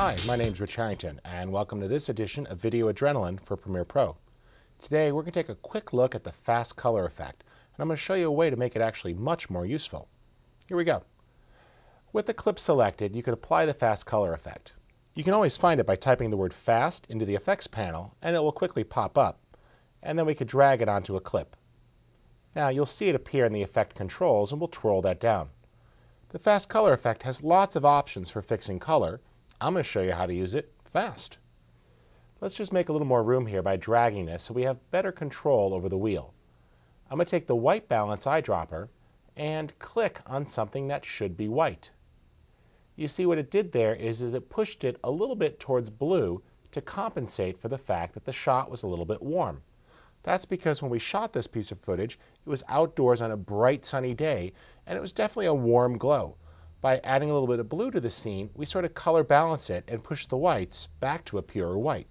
Hi, my name is Rich Harrington, and welcome to this edition of Video Adrenaline for Premiere Pro. Today, we're going to take a quick look at the fast color effect, and I'm going to show you a way to make it actually much more useful. Here we go. With the clip selected, you can apply the fast color effect. You can always find it by typing the word fast into the effects panel, and it will quickly pop up, and then we could drag it onto a clip. Now, you'll see it appear in the effect controls, and we'll twirl that down. The fast color effect has lots of options for fixing color, I'm going to show you how to use it fast. Let's just make a little more room here by dragging this so we have better control over the wheel. I'm going to take the white balance eyedropper and click on something that should be white. You see what it did there is, is it pushed it a little bit towards blue to compensate for the fact that the shot was a little bit warm. That's because when we shot this piece of footage, it was outdoors on a bright sunny day and it was definitely a warm glow by adding a little bit of blue to the scene, we sort of color balance it and push the whites back to a purer white.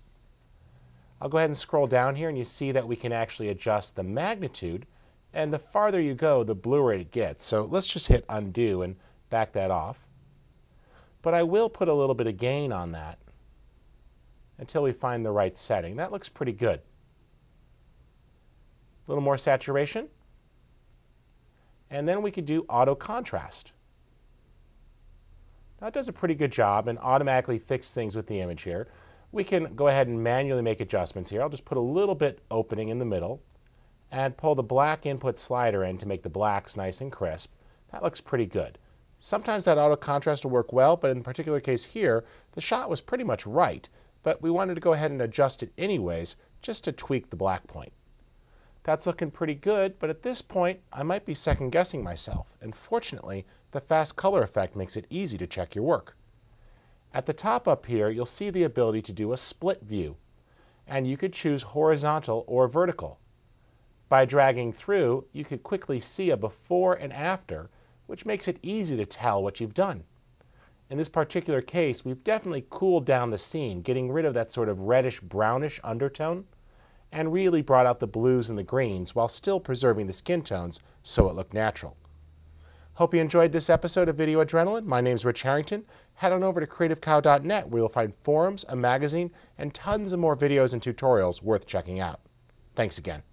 I'll go ahead and scroll down here and you see that we can actually adjust the magnitude and the farther you go, the bluer it gets. So let's just hit undo and back that off. But I will put a little bit of gain on that until we find the right setting. That looks pretty good. A little more saturation. And then we could do auto contrast. That does a pretty good job and automatically fix things with the image here. We can go ahead and manually make adjustments here. I'll just put a little bit opening in the middle and pull the black input slider in to make the blacks nice and crisp. That looks pretty good. Sometimes that auto contrast will work well, but in the particular case here, the shot was pretty much right, but we wanted to go ahead and adjust it anyways, just to tweak the black point. That's looking pretty good, but at this point, I might be second guessing myself, and fortunately, the fast color effect makes it easy to check your work. At the top up here, you'll see the ability to do a split view, and you could choose horizontal or vertical. By dragging through, you could quickly see a before and after, which makes it easy to tell what you've done. In this particular case, we've definitely cooled down the scene, getting rid of that sort of reddish brownish undertone and really brought out the blues and the greens while still preserving the skin tones so it looked natural. Hope you enjoyed this episode of Video Adrenaline. My name is Rich Harrington. Head on over to creativecow.net where you'll find forums, a magazine, and tons of more videos and tutorials worth checking out. Thanks again.